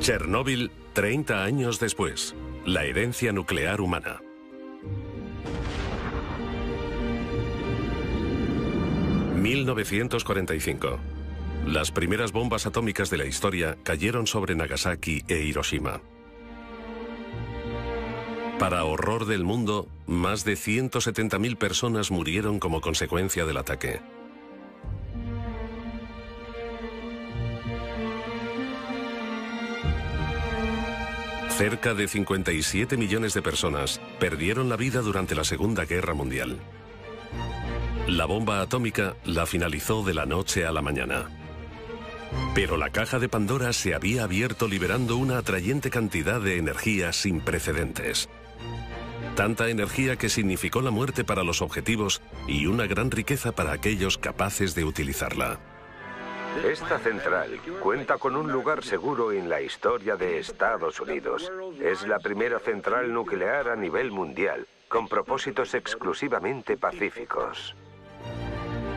Chernóbil, 30 años después. La herencia nuclear humana. ...1945... Las primeras bombas atómicas de la historia cayeron sobre Nagasaki e Hiroshima. Para horror del mundo, más de 170.000 personas murieron como consecuencia del ataque. Cerca de 57 millones de personas perdieron la vida durante la Segunda Guerra Mundial. La bomba atómica la finalizó de la noche a la mañana. Pero la caja de Pandora se había abierto liberando una atrayente cantidad de energía sin precedentes. Tanta energía que significó la muerte para los objetivos y una gran riqueza para aquellos capaces de utilizarla. Esta central cuenta con un lugar seguro en la historia de Estados Unidos. Es la primera central nuclear a nivel mundial, con propósitos exclusivamente pacíficos.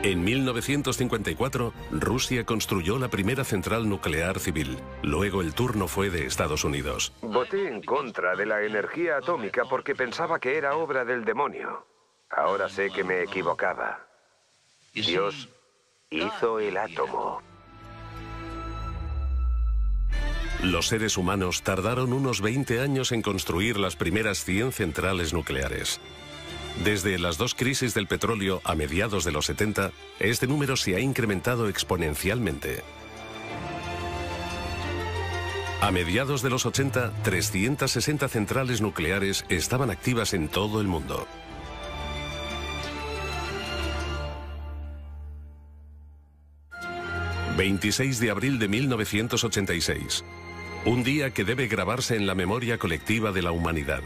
En 1954, Rusia construyó la primera central nuclear civil. Luego el turno fue de Estados Unidos. Voté en contra de la energía atómica porque pensaba que era obra del demonio. Ahora sé que me equivocaba. Dios hizo el átomo. Los seres humanos tardaron unos 20 años en construir las primeras 100 centrales nucleares. Desde las dos crisis del petróleo a mediados de los 70, este número se ha incrementado exponencialmente. A mediados de los 80, 360 centrales nucleares estaban activas en todo el mundo. 26 de abril de 1986. Un día que debe grabarse en la memoria colectiva de la humanidad.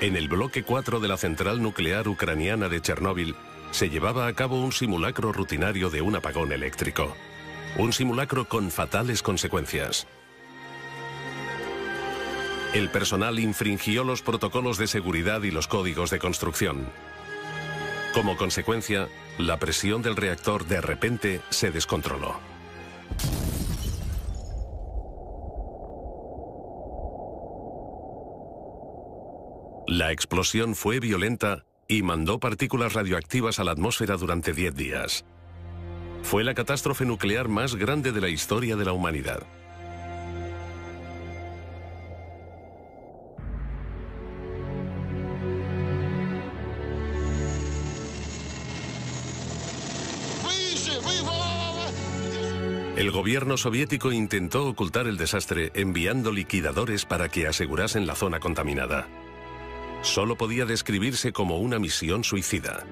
En el bloque 4 de la central nuclear ucraniana de Chernóbil se llevaba a cabo un simulacro rutinario de un apagón eléctrico. Un simulacro con fatales consecuencias. El personal infringió los protocolos de seguridad y los códigos de construcción. Como consecuencia, la presión del reactor de repente se descontroló. La explosión fue violenta y mandó partículas radioactivas a la atmósfera durante 10 días. Fue la catástrofe nuclear más grande de la historia de la humanidad. El gobierno soviético intentó ocultar el desastre enviando liquidadores para que asegurasen la zona contaminada. Solo podía describirse como una misión suicida.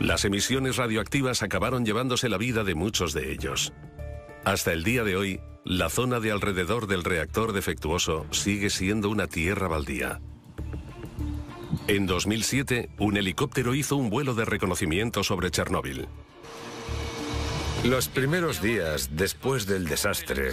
Las emisiones radioactivas acabaron llevándose la vida de muchos de ellos. Hasta el día de hoy, la zona de alrededor del reactor defectuoso sigue siendo una tierra baldía. En 2007, un helicóptero hizo un vuelo de reconocimiento sobre Chernóbil. Los primeros días después del desastre,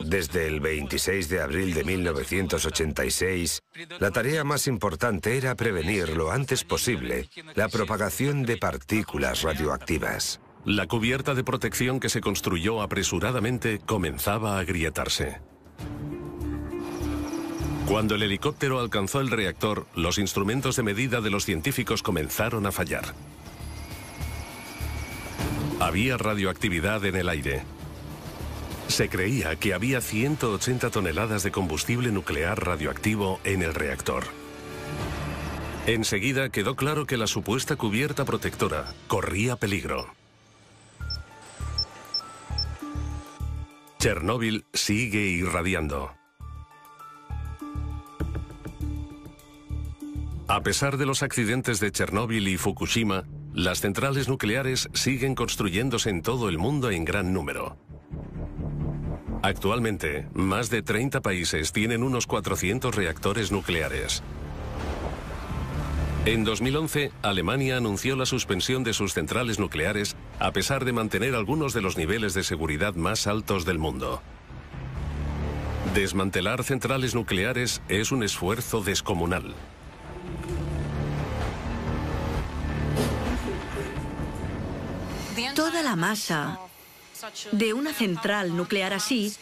desde el 26 de abril de 1986, la tarea más importante era prevenir lo antes posible la propagación de partículas radioactivas. La cubierta de protección que se construyó apresuradamente comenzaba a agrietarse. Cuando el helicóptero alcanzó el reactor, los instrumentos de medida de los científicos comenzaron a fallar. Había radioactividad en el aire. Se creía que había 180 toneladas de combustible nuclear radioactivo en el reactor. Enseguida quedó claro que la supuesta cubierta protectora corría peligro. Chernóbil sigue irradiando. A pesar de los accidentes de Chernóbil y Fukushima, las centrales nucleares siguen construyéndose en todo el mundo en gran número. Actualmente, más de 30 países tienen unos 400 reactores nucleares. En 2011, Alemania anunció la suspensión de sus centrales nucleares a pesar de mantener algunos de los niveles de seguridad más altos del mundo. Desmantelar centrales nucleares es un esfuerzo descomunal. Toda la masa de una central nuclear así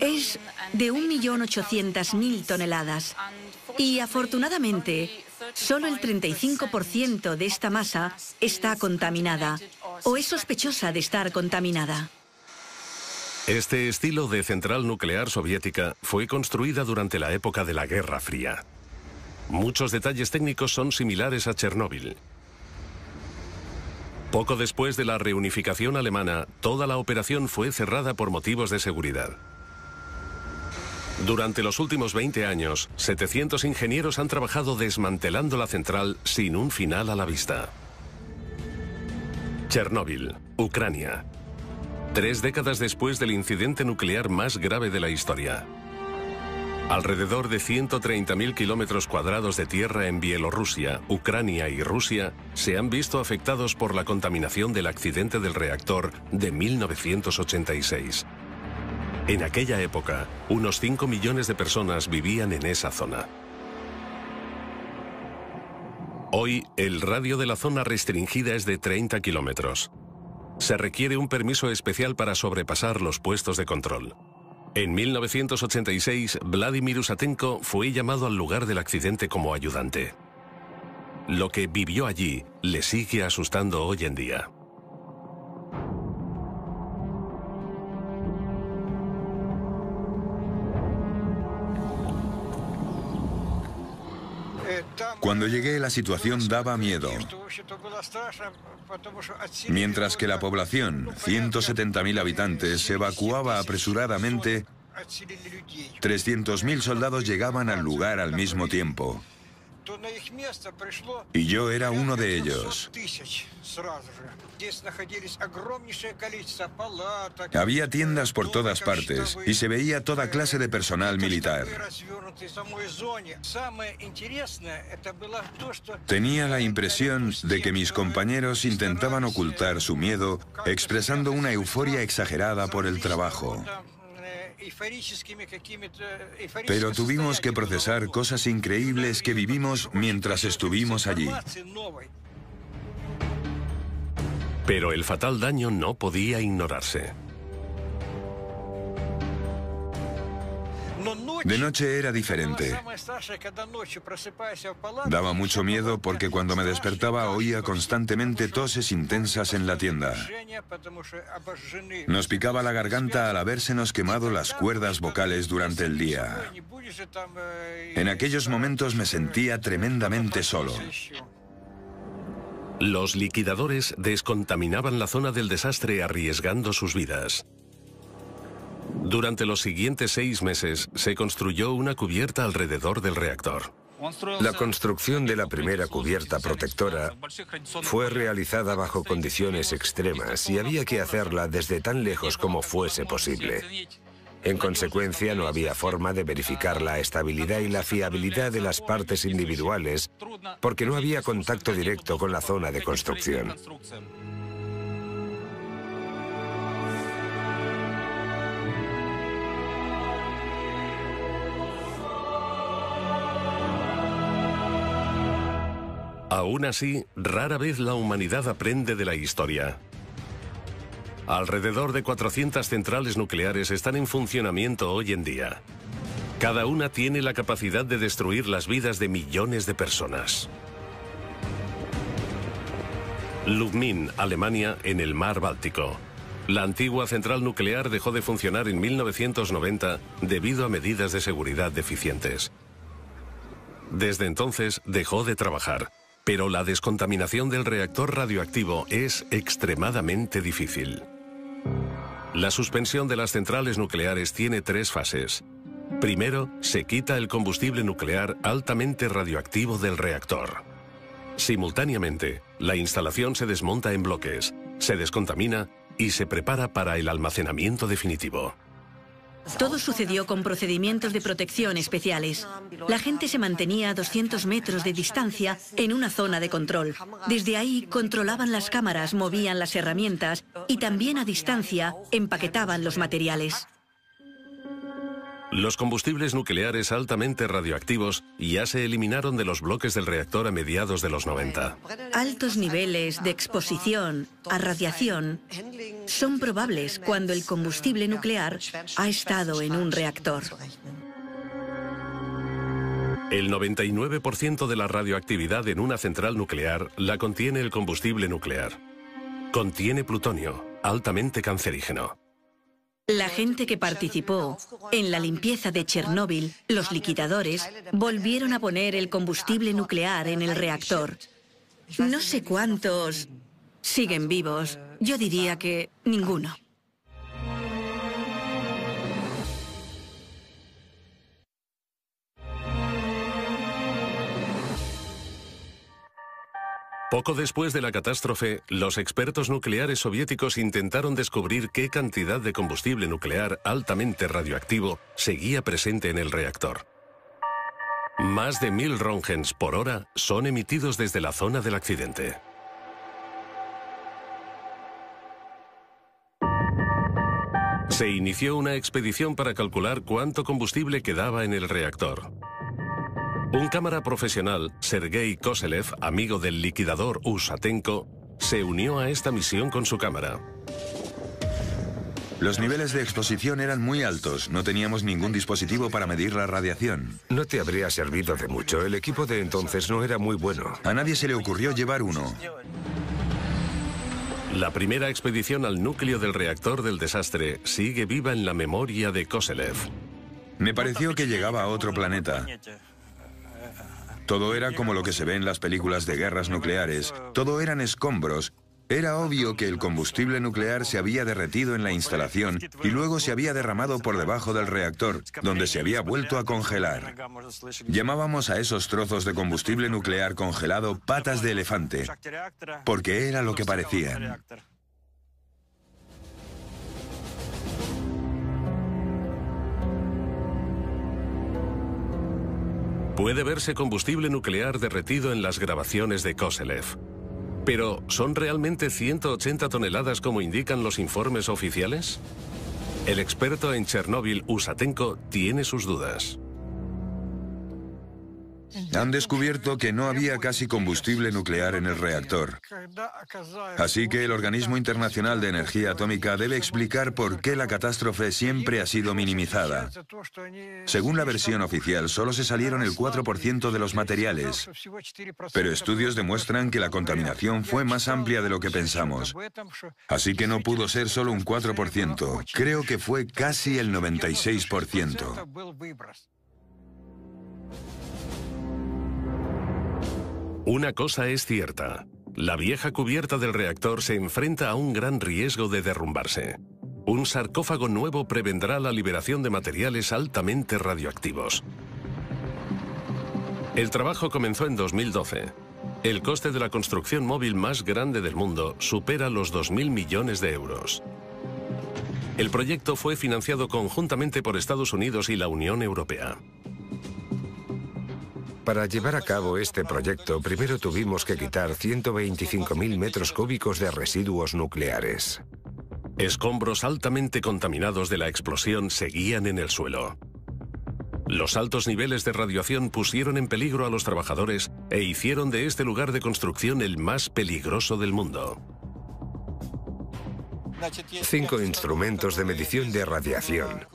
es de 1.800.000 toneladas. Y afortunadamente, solo el 35% de esta masa está contaminada o es sospechosa de estar contaminada. Este estilo de central nuclear soviética fue construida durante la época de la Guerra Fría. Muchos detalles técnicos son similares a Chernóbil. Poco después de la reunificación alemana, toda la operación fue cerrada por motivos de seguridad. Durante los últimos 20 años, 700 ingenieros han trabajado desmantelando la central sin un final a la vista. Chernóbil, Ucrania. Tres décadas después del incidente nuclear más grave de la historia. Alrededor de 130.000 kilómetros cuadrados de tierra en Bielorrusia, Ucrania y Rusia se han visto afectados por la contaminación del accidente del reactor de 1986. En aquella época, unos 5 millones de personas vivían en esa zona. Hoy, el radio de la zona restringida es de 30 kilómetros. Se requiere un permiso especial para sobrepasar los puestos de control. En 1986, Vladimir Usatenko fue llamado al lugar del accidente como ayudante. Lo que vivió allí le sigue asustando hoy en día. Cuando llegué la situación daba miedo. Mientras que la población, 170.000 habitantes, se evacuaba apresuradamente, 300.000 soldados llegaban al lugar al mismo tiempo. Y yo era uno de ellos. Había tiendas por todas partes y se veía toda clase de personal militar. Tenía la impresión de que mis compañeros intentaban ocultar su miedo expresando una euforia exagerada por el trabajo. Pero tuvimos que procesar cosas increíbles que vivimos mientras estuvimos allí. Pero el fatal daño no podía ignorarse. De noche era diferente. Daba mucho miedo porque cuando me despertaba oía constantemente toses intensas en la tienda. Nos picaba la garganta al habérsenos quemado las cuerdas vocales durante el día. En aquellos momentos me sentía tremendamente solo. Los liquidadores descontaminaban la zona del desastre arriesgando sus vidas. Durante los siguientes seis meses se construyó una cubierta alrededor del reactor. La construcción de la primera cubierta protectora fue realizada bajo condiciones extremas y había que hacerla desde tan lejos como fuese posible. En consecuencia, no había forma de verificar la estabilidad y la fiabilidad de las partes individuales porque no había contacto directo con la zona de construcción. Aún así, rara vez la humanidad aprende de la historia. Alrededor de 400 centrales nucleares están en funcionamiento hoy en día. Cada una tiene la capacidad de destruir las vidas de millones de personas. Lubmin, Alemania, en el mar Báltico. La antigua central nuclear dejó de funcionar en 1990 debido a medidas de seguridad deficientes. Desde entonces dejó de trabajar, pero la descontaminación del reactor radioactivo es extremadamente difícil. La suspensión de las centrales nucleares tiene tres fases. Primero, se quita el combustible nuclear altamente radioactivo del reactor. Simultáneamente, la instalación se desmonta en bloques, se descontamina y se prepara para el almacenamiento definitivo. Todo sucedió con procedimientos de protección especiales. La gente se mantenía a 200 metros de distancia en una zona de control. Desde ahí controlaban las cámaras, movían las herramientas y también a distancia empaquetaban los materiales. Los combustibles nucleares altamente radioactivos ya se eliminaron de los bloques del reactor a mediados de los 90. Altos niveles de exposición a radiación son probables cuando el combustible nuclear ha estado en un reactor. El 99% de la radioactividad en una central nuclear la contiene el combustible nuclear. Contiene plutonio, altamente cancerígeno. La gente que participó en la limpieza de Chernóbil, los liquidadores, volvieron a poner el combustible nuclear en el reactor. No sé cuántos siguen vivos. Yo diría que ninguno. Poco después de la catástrofe, los expertos nucleares soviéticos intentaron descubrir qué cantidad de combustible nuclear altamente radioactivo seguía presente en el reactor. Más de mil rongens por hora son emitidos desde la zona del accidente. Se inició una expedición para calcular cuánto combustible quedaba en el reactor. Un cámara profesional, Sergei Koselev, amigo del liquidador Usatenko, se unió a esta misión con su cámara. Los niveles de exposición eran muy altos. No teníamos ningún dispositivo para medir la radiación. No te habría servido de mucho. El equipo de entonces no era muy bueno. A nadie se le ocurrió llevar uno. La primera expedición al núcleo del reactor del desastre sigue viva en la memoria de Koselev. Me pareció que llegaba a otro planeta. Todo era como lo que se ve en las películas de guerras nucleares. Todo eran escombros. Era obvio que el combustible nuclear se había derretido en la instalación y luego se había derramado por debajo del reactor, donde se había vuelto a congelar. Llamábamos a esos trozos de combustible nuclear congelado patas de elefante, porque era lo que parecían. Puede verse combustible nuclear derretido en las grabaciones de Koselev. Pero, ¿son realmente 180 toneladas como indican los informes oficiales? El experto en Chernóbil, Usatenko, tiene sus dudas. Han descubierto que no había casi combustible nuclear en el reactor. Así que el Organismo Internacional de Energía Atómica debe explicar por qué la catástrofe siempre ha sido minimizada. Según la versión oficial, solo se salieron el 4% de los materiales, pero estudios demuestran que la contaminación fue más amplia de lo que pensamos. Así que no pudo ser solo un 4%, creo que fue casi el 96%. Una cosa es cierta. La vieja cubierta del reactor se enfrenta a un gran riesgo de derrumbarse. Un sarcófago nuevo prevendrá la liberación de materiales altamente radioactivos. El trabajo comenzó en 2012. El coste de la construcción móvil más grande del mundo supera los 2.000 millones de euros. El proyecto fue financiado conjuntamente por Estados Unidos y la Unión Europea. Para llevar a cabo este proyecto, primero tuvimos que quitar 125.000 metros cúbicos de residuos nucleares. Escombros altamente contaminados de la explosión seguían en el suelo. Los altos niveles de radiación pusieron en peligro a los trabajadores e hicieron de este lugar de construcción el más peligroso del mundo. Cinco instrumentos de medición de radiación,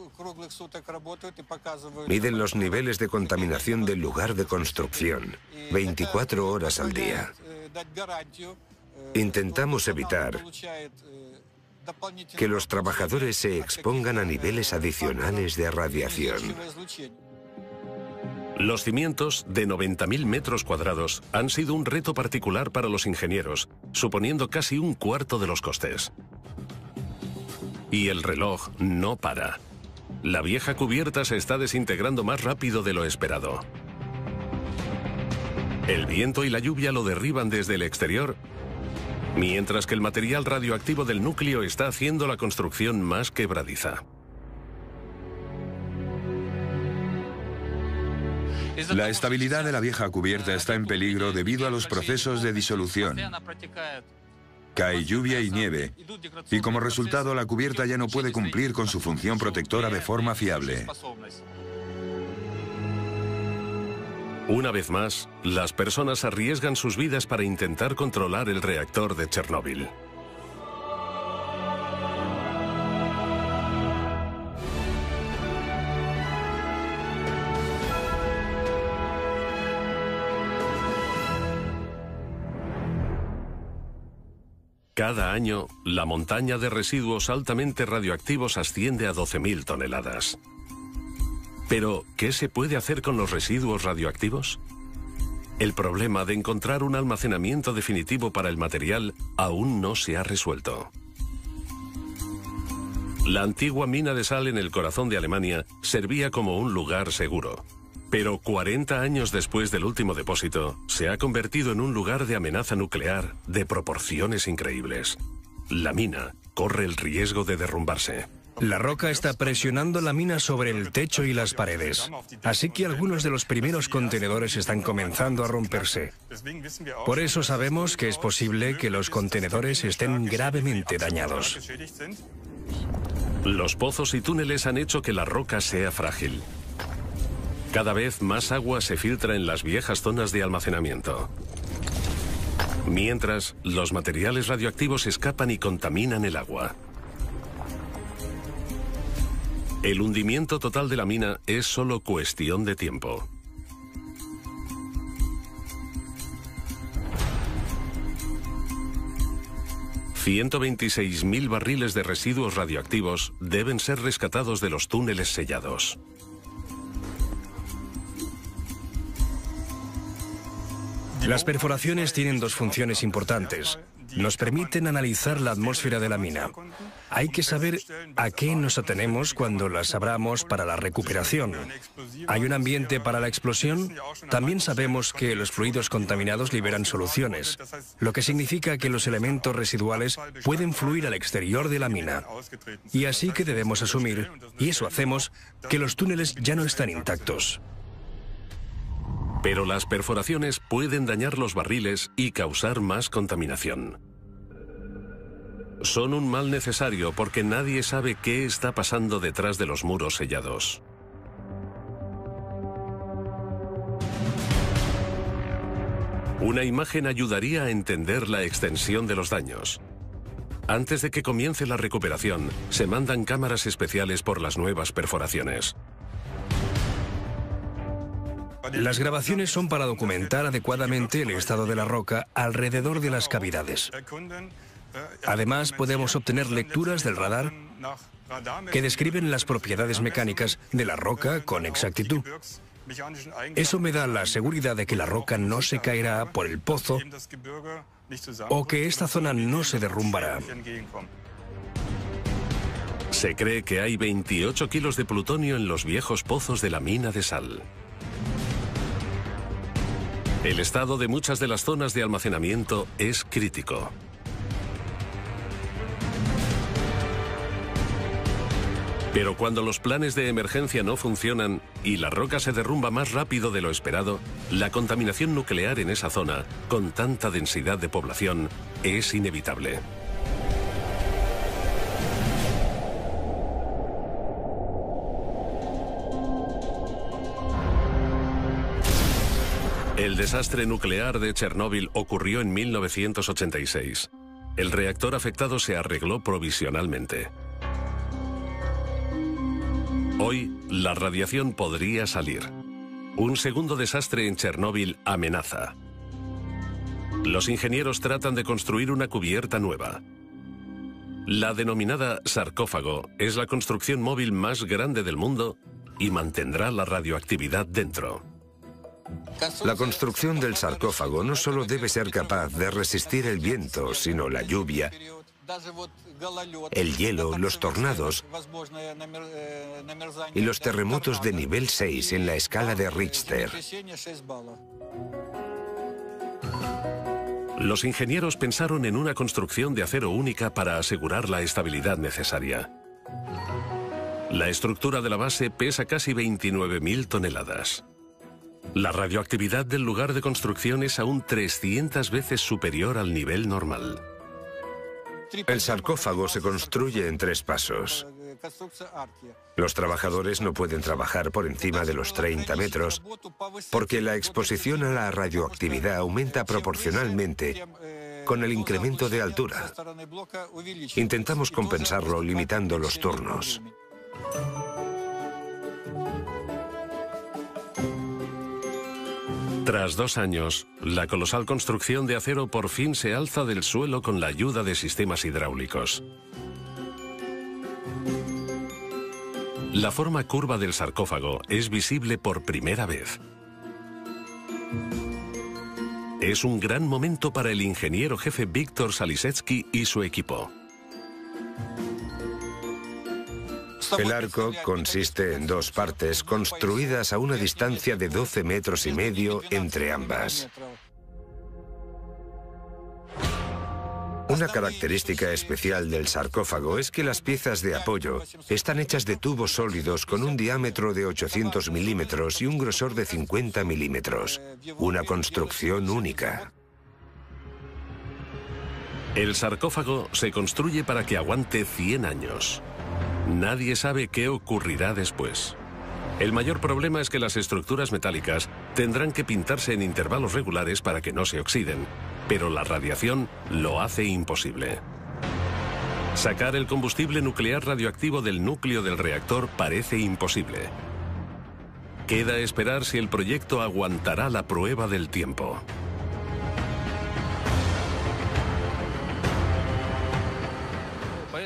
Miden los niveles de contaminación del lugar de construcción, 24 horas al día. Intentamos evitar que los trabajadores se expongan a niveles adicionales de radiación. Los cimientos, de 90.000 metros cuadrados, han sido un reto particular para los ingenieros, suponiendo casi un cuarto de los costes. Y el reloj no para. La vieja cubierta se está desintegrando más rápido de lo esperado. El viento y la lluvia lo derriban desde el exterior, mientras que el material radioactivo del núcleo está haciendo la construcción más quebradiza. La estabilidad de la vieja cubierta está en peligro debido a los procesos de disolución. Cae lluvia y nieve, y como resultado la cubierta ya no puede cumplir con su función protectora de forma fiable. Una vez más, las personas arriesgan sus vidas para intentar controlar el reactor de Chernóbil. Cada año, la montaña de residuos altamente radioactivos asciende a 12.000 toneladas. Pero, ¿qué se puede hacer con los residuos radioactivos? El problema de encontrar un almacenamiento definitivo para el material aún no se ha resuelto. La antigua mina de sal en el corazón de Alemania servía como un lugar seguro. Pero 40 años después del último depósito, se ha convertido en un lugar de amenaza nuclear de proporciones increíbles. La mina corre el riesgo de derrumbarse. La roca está presionando la mina sobre el techo y las paredes, así que algunos de los primeros contenedores están comenzando a romperse. Por eso sabemos que es posible que los contenedores estén gravemente dañados. Los pozos y túneles han hecho que la roca sea frágil. Cada vez más agua se filtra en las viejas zonas de almacenamiento. Mientras, los materiales radioactivos escapan y contaminan el agua. El hundimiento total de la mina es solo cuestión de tiempo. ...126.000 barriles de residuos radioactivos deben ser rescatados de los túneles sellados. Las perforaciones tienen dos funciones importantes. Nos permiten analizar la atmósfera de la mina. Hay que saber a qué nos atenemos cuando las abramos para la recuperación. ¿Hay un ambiente para la explosión? También sabemos que los fluidos contaminados liberan soluciones, lo que significa que los elementos residuales pueden fluir al exterior de la mina. Y así que debemos asumir, y eso hacemos, que los túneles ya no están intactos. Pero las perforaciones pueden dañar los barriles y causar más contaminación. Son un mal necesario porque nadie sabe qué está pasando detrás de los muros sellados. Una imagen ayudaría a entender la extensión de los daños. Antes de que comience la recuperación, se mandan cámaras especiales por las nuevas perforaciones. Las grabaciones son para documentar adecuadamente el estado de la roca alrededor de las cavidades. Además, podemos obtener lecturas del radar que describen las propiedades mecánicas de la roca con exactitud. Eso me da la seguridad de que la roca no se caerá por el pozo o que esta zona no se derrumbará. Se cree que hay 28 kilos de plutonio en los viejos pozos de la mina de sal. El estado de muchas de las zonas de almacenamiento es crítico. Pero cuando los planes de emergencia no funcionan y la roca se derrumba más rápido de lo esperado, la contaminación nuclear en esa zona, con tanta densidad de población, es inevitable. El desastre nuclear de Chernóbil ocurrió en 1986. El reactor afectado se arregló provisionalmente. Hoy, la radiación podría salir. Un segundo desastre en Chernóbil amenaza. Los ingenieros tratan de construir una cubierta nueva. La denominada sarcófago es la construcción móvil más grande del mundo y mantendrá la radioactividad dentro. La construcción del sarcófago no solo debe ser capaz de resistir el viento, sino la lluvia, el hielo, los tornados y los terremotos de nivel 6 en la escala de Richter. Los ingenieros pensaron en una construcción de acero única para asegurar la estabilidad necesaria. La estructura de la base pesa casi 29.000 toneladas. La radioactividad del lugar de construcción es aún 300 veces superior al nivel normal. El sarcófago se construye en tres pasos. Los trabajadores no pueden trabajar por encima de los 30 metros porque la exposición a la radioactividad aumenta proporcionalmente con el incremento de altura. Intentamos compensarlo limitando los turnos. Tras dos años, la colosal construcción de acero por fin se alza del suelo con la ayuda de sistemas hidráulicos. La forma curva del sarcófago es visible por primera vez. Es un gran momento para el ingeniero jefe Víctor Salisetsky y su equipo. El arco consiste en dos partes construidas a una distancia de 12 metros y medio entre ambas. Una característica especial del sarcófago es que las piezas de apoyo están hechas de tubos sólidos con un diámetro de 800 milímetros y un grosor de 50 milímetros. Una construcción única. El sarcófago se construye para que aguante 100 años. Nadie sabe qué ocurrirá después. El mayor problema es que las estructuras metálicas tendrán que pintarse en intervalos regulares para que no se oxiden, pero la radiación lo hace imposible. Sacar el combustible nuclear radioactivo del núcleo del reactor parece imposible. Queda esperar si el proyecto aguantará la prueba del tiempo.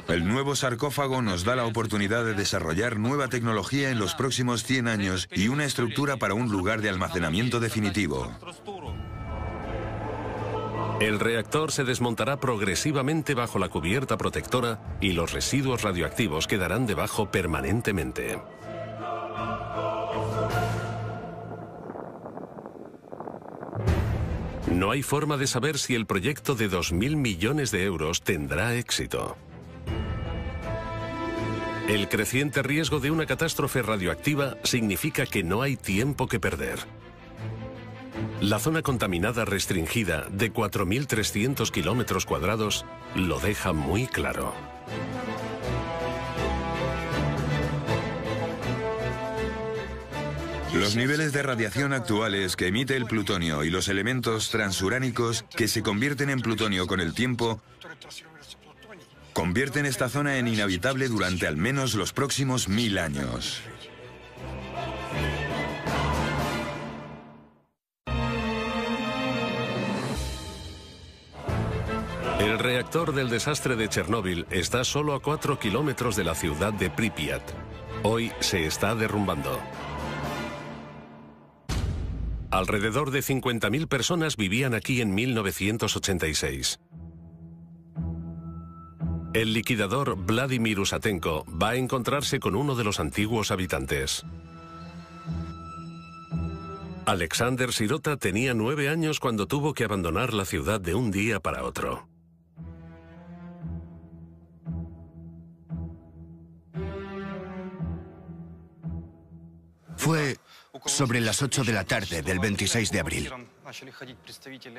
El nuevo sarcófago nos da la oportunidad de desarrollar nueva tecnología en los próximos 100 años y una estructura para un lugar de almacenamiento definitivo. El reactor se desmontará progresivamente bajo la cubierta protectora y los residuos radioactivos quedarán debajo permanentemente. No hay forma de saber si el proyecto de 2.000 millones de euros tendrá éxito. El creciente riesgo de una catástrofe radioactiva significa que no hay tiempo que perder. La zona contaminada restringida de 4.300 kilómetros cuadrados lo deja muy claro. Los niveles de radiación actuales que emite el plutonio y los elementos transuránicos que se convierten en plutonio con el tiempo convierten esta zona en inhabitable durante al menos los próximos mil años. El reactor del desastre de Chernóbil está solo a 4 kilómetros de la ciudad de Pripyat. Hoy se está derrumbando. Alrededor de 50.000 personas vivían aquí en 1986. El liquidador Vladimir Usatenko va a encontrarse con uno de los antiguos habitantes. Alexander Sirota tenía nueve años cuando tuvo que abandonar la ciudad de un día para otro. Fue sobre las 8 de la tarde del 26 de abril.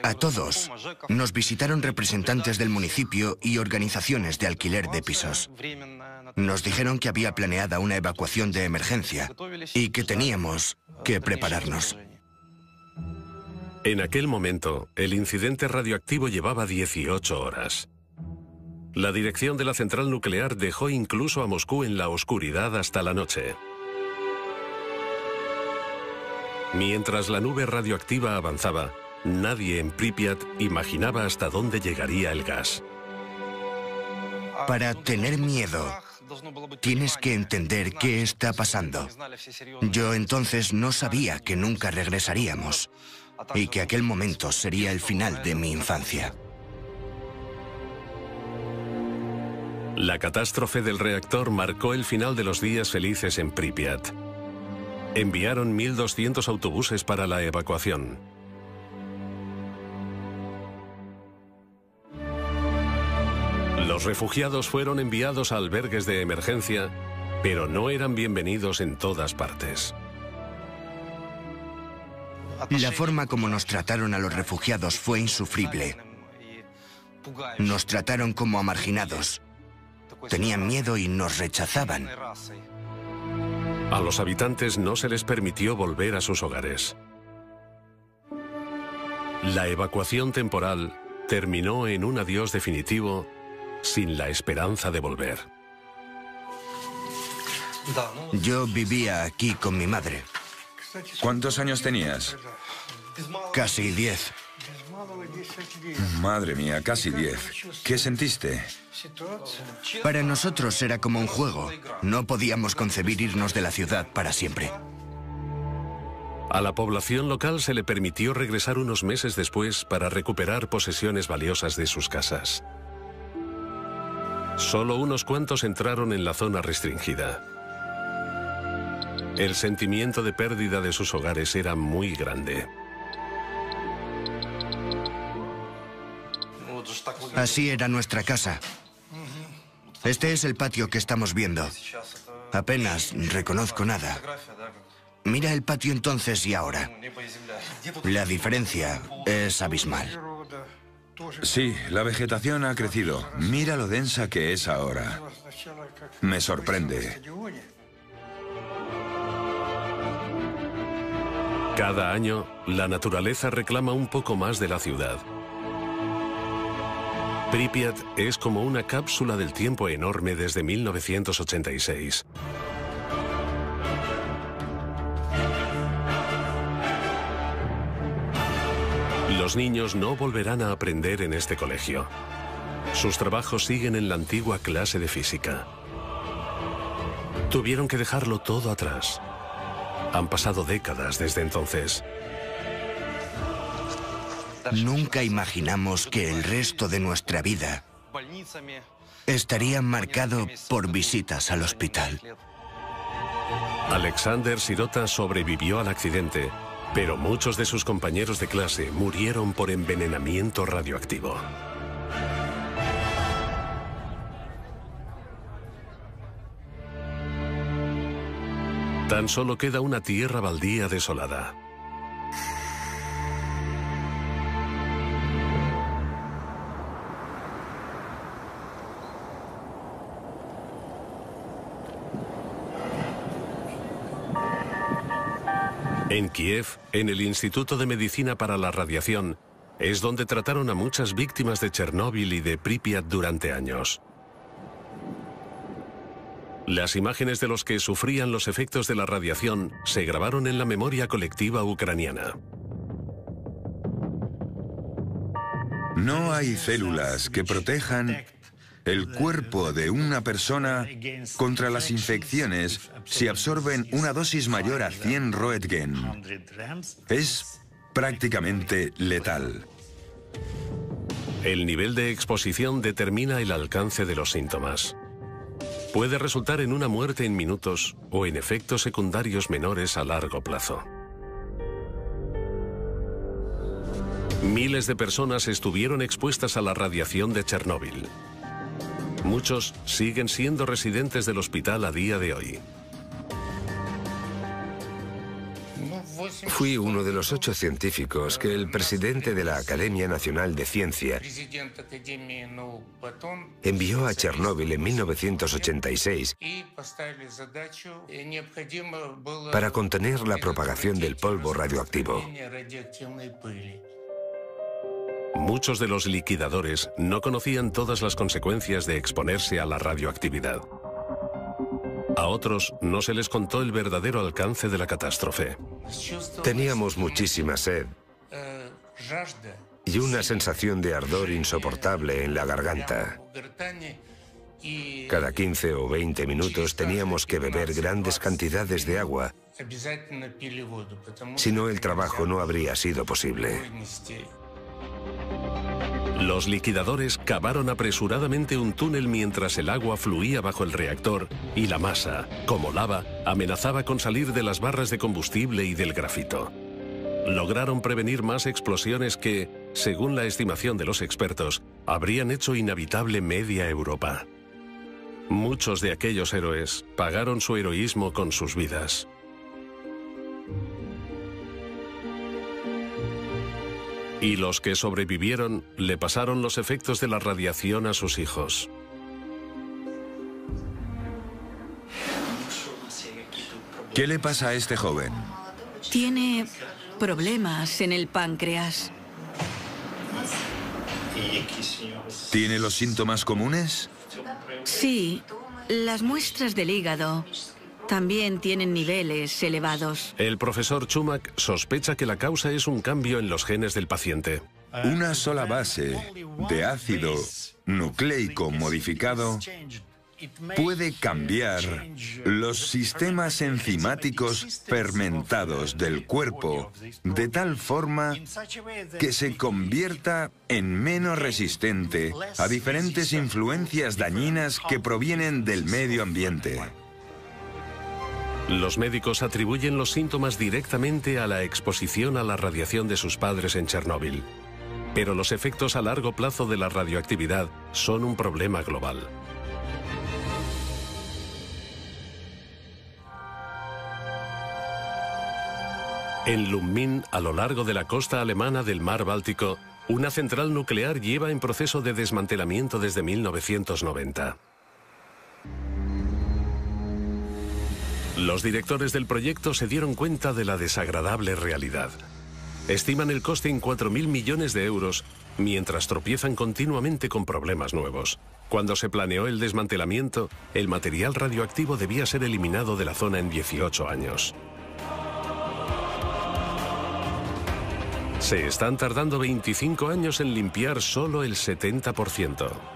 A todos nos visitaron representantes del municipio y organizaciones de alquiler de pisos. Nos dijeron que había planeada una evacuación de emergencia y que teníamos que prepararnos. En aquel momento, el incidente radioactivo llevaba 18 horas. La dirección de la central nuclear dejó incluso a Moscú en la oscuridad hasta la noche. Mientras la nube radioactiva avanzaba, nadie en Pripyat imaginaba hasta dónde llegaría el gas. Para tener miedo, tienes que entender qué está pasando. Yo entonces no sabía que nunca regresaríamos y que aquel momento sería el final de mi infancia. La catástrofe del reactor marcó el final de los días felices en Pripyat enviaron 1.200 autobuses para la evacuación. Los refugiados fueron enviados a albergues de emergencia, pero no eran bienvenidos en todas partes. La forma como nos trataron a los refugiados fue insufrible. Nos trataron como a marginados. Tenían miedo y nos rechazaban. A los habitantes no se les permitió volver a sus hogares. La evacuación temporal terminó en un adiós definitivo sin la esperanza de volver. Yo vivía aquí con mi madre. ¿Cuántos años tenías? Casi diez. Madre mía, casi diez. ¿Qué sentiste? Para nosotros era como un juego. No podíamos concebir irnos de la ciudad para siempre. A la población local se le permitió regresar unos meses después para recuperar posesiones valiosas de sus casas. Solo unos cuantos entraron en la zona restringida. El sentimiento de pérdida de sus hogares era muy grande. Así era nuestra casa. Este es el patio que estamos viendo. Apenas reconozco nada. Mira el patio entonces y ahora. La diferencia es abismal. Sí, la vegetación ha crecido. Mira lo densa que es ahora. Me sorprende. Cada año, la naturaleza reclama un poco más de la ciudad. Pripyat es como una cápsula del tiempo enorme desde 1986. Los niños no volverán a aprender en este colegio. Sus trabajos siguen en la antigua clase de física. Tuvieron que dejarlo todo atrás. Han pasado décadas desde entonces. Nunca imaginamos que el resto de nuestra vida estaría marcado por visitas al hospital. Alexander Sirota sobrevivió al accidente, pero muchos de sus compañeros de clase murieron por envenenamiento radioactivo. Tan solo queda una tierra baldía desolada. En Kiev, en el Instituto de Medicina para la Radiación, es donde trataron a muchas víctimas de Chernóbil y de Pripyat durante años. Las imágenes de los que sufrían los efectos de la radiación se grabaron en la memoria colectiva ucraniana. No hay células que protejan el cuerpo de una persona contra las infecciones si absorben una dosis mayor a 100 Roentgen. Es prácticamente letal. El nivel de exposición determina el alcance de los síntomas. Puede resultar en una muerte en minutos o en efectos secundarios menores a largo plazo. Miles de personas estuvieron expuestas a la radiación de Chernóbil. Muchos siguen siendo residentes del hospital a día de hoy. Fui uno de los ocho científicos que el presidente de la Academia Nacional de Ciencia envió a Chernóbil en 1986 para contener la propagación del polvo radioactivo. Muchos de los liquidadores no conocían todas las consecuencias de exponerse a la radioactividad. A otros no se les contó el verdadero alcance de la catástrofe. Teníamos muchísima sed y una sensación de ardor insoportable en la garganta. Cada 15 o 20 minutos teníamos que beber grandes cantidades de agua, si no el trabajo no habría sido posible. Los liquidadores cavaron apresuradamente un túnel mientras el agua fluía bajo el reactor y la masa, como lava, amenazaba con salir de las barras de combustible y del grafito. Lograron prevenir más explosiones que, según la estimación de los expertos, habrían hecho inhabitable media Europa. Muchos de aquellos héroes pagaron su heroísmo con sus vidas. Y los que sobrevivieron le pasaron los efectos de la radiación a sus hijos. ¿Qué le pasa a este joven? Tiene problemas en el páncreas. ¿Tiene los síntomas comunes? Sí, las muestras del hígado también tienen niveles elevados. El profesor Chumak sospecha que la causa es un cambio en los genes del paciente. Una sola base de ácido nucleico modificado puede cambiar los sistemas enzimáticos fermentados del cuerpo de tal forma que se convierta en menos resistente a diferentes influencias dañinas que provienen del medio ambiente. Los médicos atribuyen los síntomas directamente a la exposición a la radiación de sus padres en Chernóbil. Pero los efectos a largo plazo de la radioactividad son un problema global. En Lummin, a lo largo de la costa alemana del mar Báltico, una central nuclear lleva en proceso de desmantelamiento desde 1990. Los directores del proyecto se dieron cuenta de la desagradable realidad. Estiman el coste en 4.000 millones de euros, mientras tropiezan continuamente con problemas nuevos. Cuando se planeó el desmantelamiento, el material radioactivo debía ser eliminado de la zona en 18 años. Se están tardando 25 años en limpiar solo el 70%.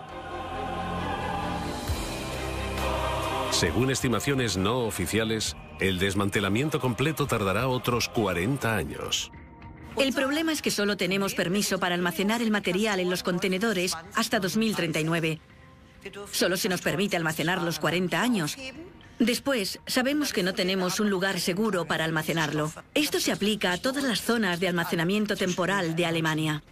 Según estimaciones no oficiales, el desmantelamiento completo tardará otros 40 años. El problema es que solo tenemos permiso para almacenar el material en los contenedores hasta 2039. Solo se nos permite almacenar los 40 años. Después, sabemos que no tenemos un lugar seguro para almacenarlo. Esto se aplica a todas las zonas de almacenamiento temporal de Alemania.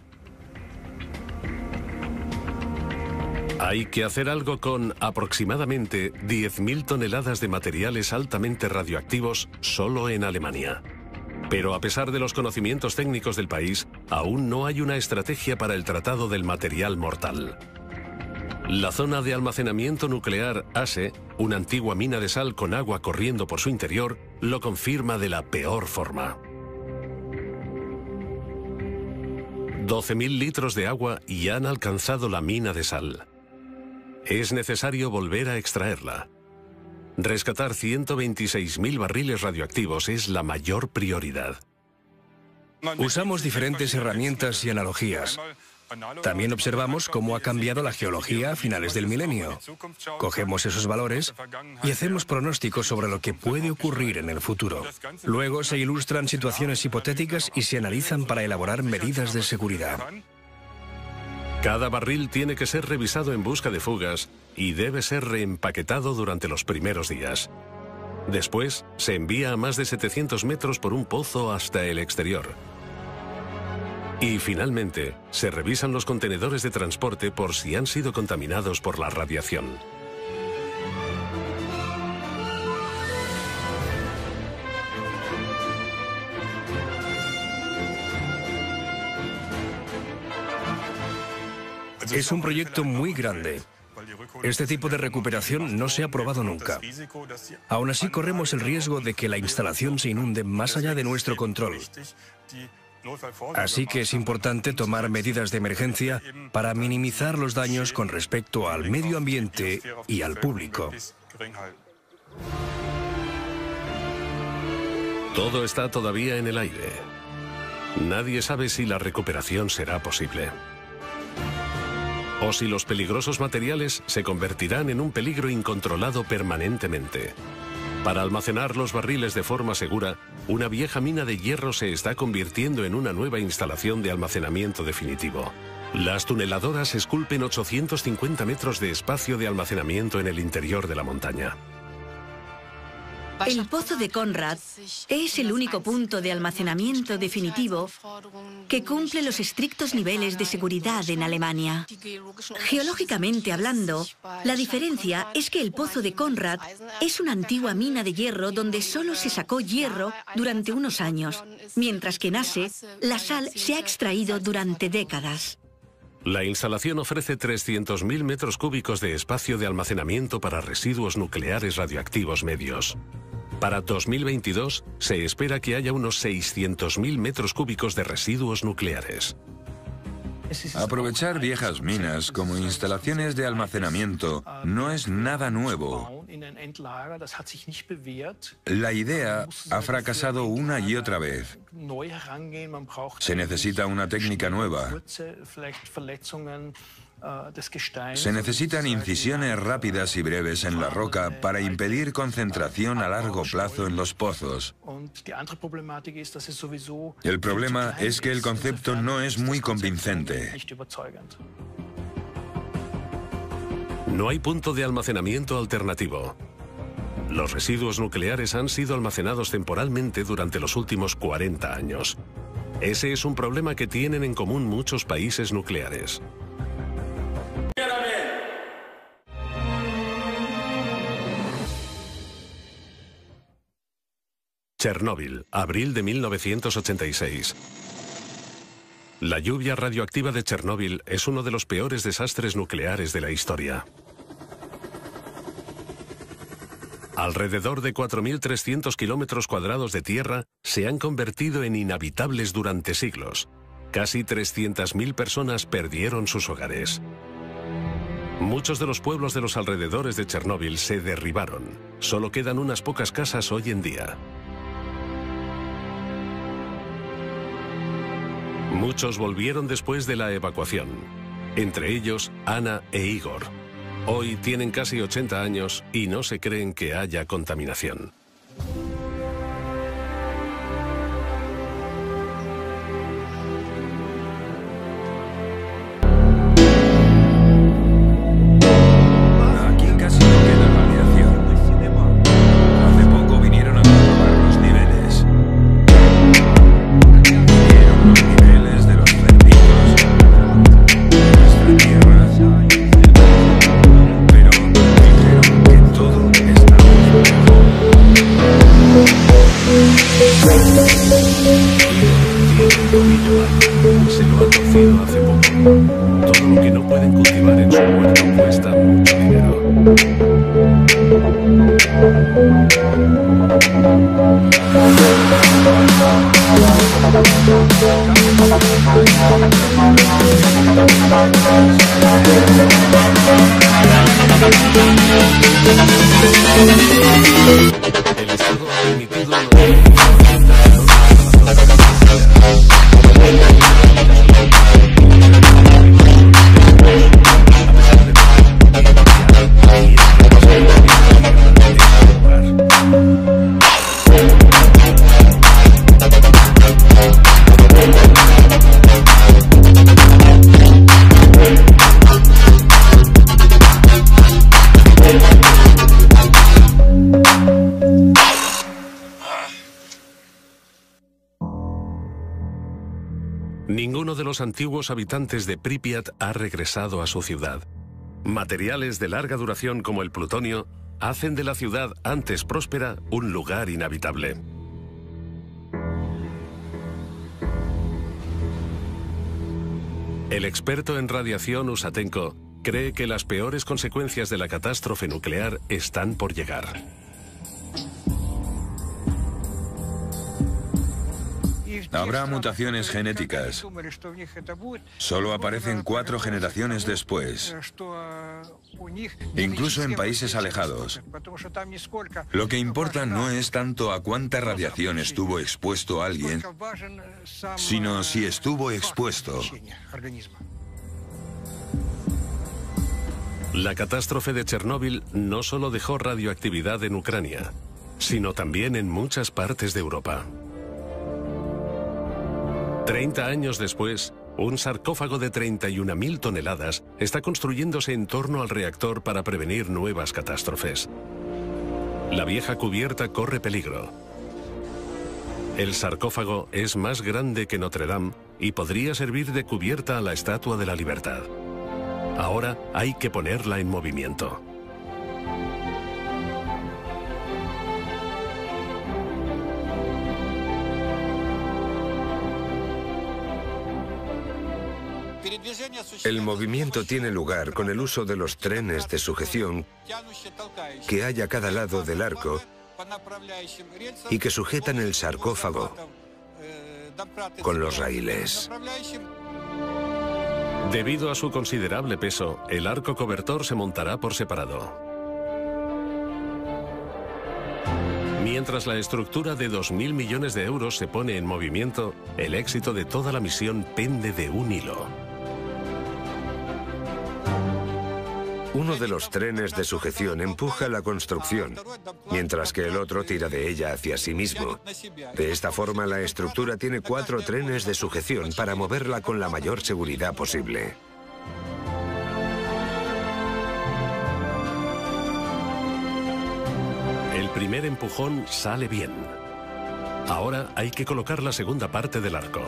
Hay que hacer algo con aproximadamente 10.000 toneladas de materiales altamente radioactivos solo en Alemania. Pero a pesar de los conocimientos técnicos del país, aún no hay una estrategia para el tratado del material mortal. La zona de almacenamiento nuclear ASE, una antigua mina de sal con agua corriendo por su interior, lo confirma de la peor forma. 12.000 litros de agua y han alcanzado la mina de sal. Es necesario volver a extraerla. Rescatar 126.000 barriles radioactivos es la mayor prioridad. Usamos diferentes herramientas y analogías. También observamos cómo ha cambiado la geología a finales del milenio. Cogemos esos valores y hacemos pronósticos sobre lo que puede ocurrir en el futuro. Luego se ilustran situaciones hipotéticas y se analizan para elaborar medidas de seguridad. Cada barril tiene que ser revisado en busca de fugas y debe ser reempaquetado durante los primeros días. Después, se envía a más de 700 metros por un pozo hasta el exterior. Y finalmente, se revisan los contenedores de transporte por si han sido contaminados por la radiación. Es un proyecto muy grande. Este tipo de recuperación no se ha probado nunca. Aún así, corremos el riesgo de que la instalación se inunde más allá de nuestro control. Así que es importante tomar medidas de emergencia para minimizar los daños con respecto al medio ambiente y al público. Todo está todavía en el aire. Nadie sabe si la recuperación será posible. O si los peligrosos materiales se convertirán en un peligro incontrolado permanentemente. Para almacenar los barriles de forma segura, una vieja mina de hierro se está convirtiendo en una nueva instalación de almacenamiento definitivo. Las tuneladoras esculpen 850 metros de espacio de almacenamiento en el interior de la montaña. El pozo de Conrad es el único punto de almacenamiento definitivo que cumple los estrictos niveles de seguridad en Alemania. Geológicamente hablando, la diferencia es que el pozo de Conrad es una antigua mina de hierro donde solo se sacó hierro durante unos años, mientras que en Ase la sal se ha extraído durante décadas. La instalación ofrece 300.000 metros cúbicos de espacio de almacenamiento para residuos nucleares radioactivos medios. Para 2022 se espera que haya unos 600.000 metros cúbicos de residuos nucleares. Aprovechar viejas minas como instalaciones de almacenamiento no es nada nuevo. La idea ha fracasado una y otra vez. Se necesita una técnica nueva. Se necesitan incisiones rápidas y breves en la roca para impedir concentración a largo plazo en los pozos. El problema es que el concepto no es muy convincente. No hay punto de almacenamiento alternativo. Los residuos nucleares han sido almacenados temporalmente durante los últimos 40 años. Ese es un problema que tienen en común muchos países nucleares. Chernóbil, abril de 1986. La lluvia radioactiva de Chernóbil es uno de los peores desastres nucleares de la historia. Alrededor de 4.300 kilómetros cuadrados de tierra se han convertido en inhabitables durante siglos. Casi 300.000 personas perdieron sus hogares. Muchos de los pueblos de los alrededores de Chernóbil se derribaron. Solo quedan unas pocas casas hoy en día. Muchos volvieron después de la evacuación, entre ellos Ana e Igor. Hoy tienen casi 80 años y no se creen que haya contaminación. Antiguos habitantes de Pripyat ha regresado a su ciudad. Materiales de larga duración como el plutonio hacen de la ciudad antes próspera un lugar inhabitable. El experto en radiación Usatenko cree que las peores consecuencias de la catástrofe nuclear están por llegar. Habrá mutaciones genéticas. Solo aparecen cuatro generaciones después, incluso en países alejados. Lo que importa no es tanto a cuánta radiación estuvo expuesto alguien, sino si estuvo expuesto. La catástrofe de Chernóbil no solo dejó radioactividad en Ucrania, sino también en muchas partes de Europa. Treinta años después, un sarcófago de 31.000 toneladas está construyéndose en torno al reactor para prevenir nuevas catástrofes. La vieja cubierta corre peligro. El sarcófago es más grande que Notre Dame y podría servir de cubierta a la Estatua de la Libertad. Ahora hay que ponerla en movimiento. El movimiento tiene lugar con el uso de los trenes de sujeción que hay a cada lado del arco y que sujetan el sarcófago con los raíles. Debido a su considerable peso, el arco cobertor se montará por separado. Mientras la estructura de 2.000 millones de euros se pone en movimiento, el éxito de toda la misión pende de un hilo. Uno de los trenes de sujeción empuja la construcción, mientras que el otro tira de ella hacia sí mismo. De esta forma, la estructura tiene cuatro trenes de sujeción para moverla con la mayor seguridad posible. El primer empujón sale bien. Ahora hay que colocar la segunda parte del arco.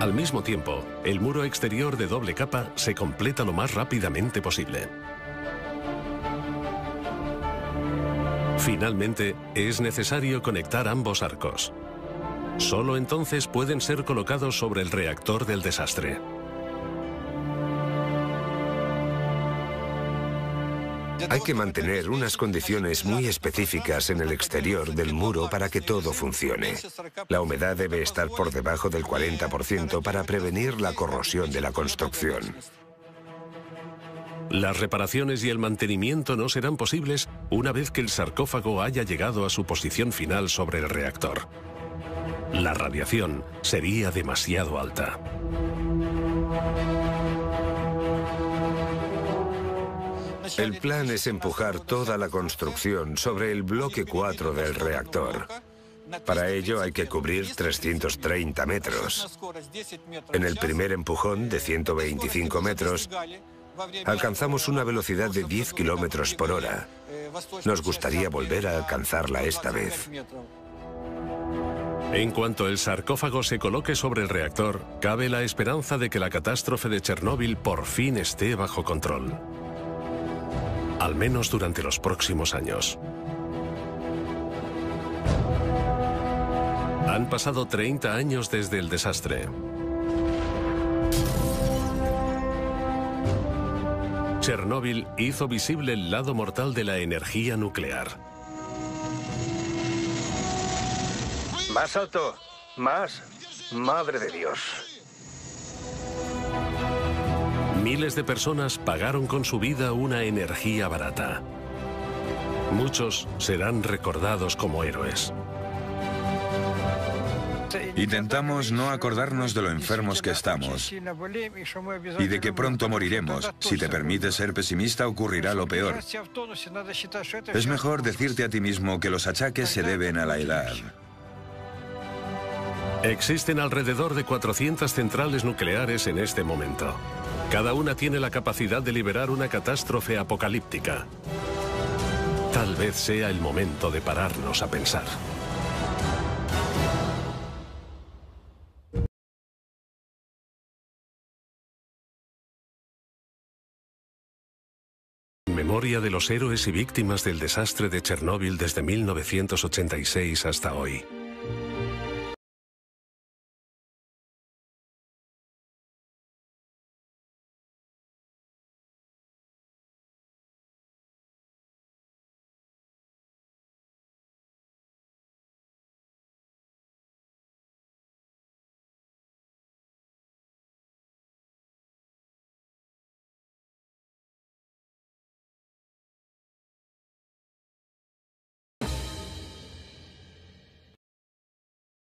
Al mismo tiempo, el muro exterior de doble capa se completa lo más rápidamente posible. Finalmente, es necesario conectar ambos arcos. Solo entonces pueden ser colocados sobre el reactor del desastre. Hay que mantener unas condiciones muy específicas en el exterior del muro para que todo funcione. La humedad debe estar por debajo del 40% para prevenir la corrosión de la construcción. Las reparaciones y el mantenimiento no serán posibles una vez que el sarcófago haya llegado a su posición final sobre el reactor. La radiación sería demasiado alta. El plan es empujar toda la construcción sobre el bloque 4 del reactor. Para ello hay que cubrir 330 metros. En el primer empujón de 125 metros, alcanzamos una velocidad de 10 kilómetros por hora. Nos gustaría volver a alcanzarla esta vez. En cuanto el sarcófago se coloque sobre el reactor, cabe la esperanza de que la catástrofe de Chernóbil por fin esté bajo control al menos durante los próximos años. Han pasado 30 años desde el desastre. Chernóbil hizo visible el lado mortal de la energía nuclear. Más alto, más. Madre de Dios. Miles de personas pagaron con su vida una energía barata. Muchos serán recordados como héroes. Intentamos no acordarnos de lo enfermos que estamos y de que pronto moriremos. Si te permites ser pesimista, ocurrirá lo peor. Es mejor decirte a ti mismo que los achaques se deben a la edad. Existen alrededor de 400 centrales nucleares en este momento. Cada una tiene la capacidad de liberar una catástrofe apocalíptica. Tal vez sea el momento de pararnos a pensar. Memoria de los héroes y víctimas del desastre de Chernóbil desde 1986 hasta hoy.